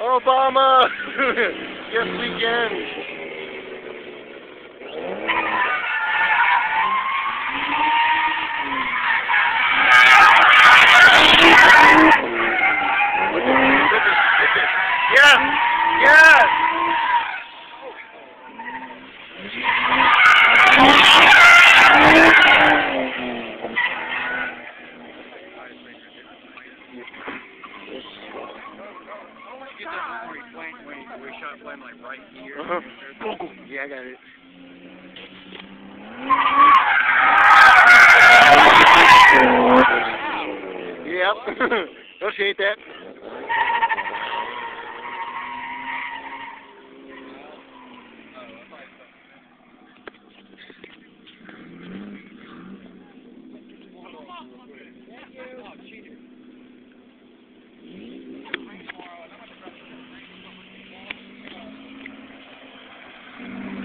Obama. yes, we can. Yeah. Yeah. Uh-huh. Yeah, I got it. Yep. Don't shake that.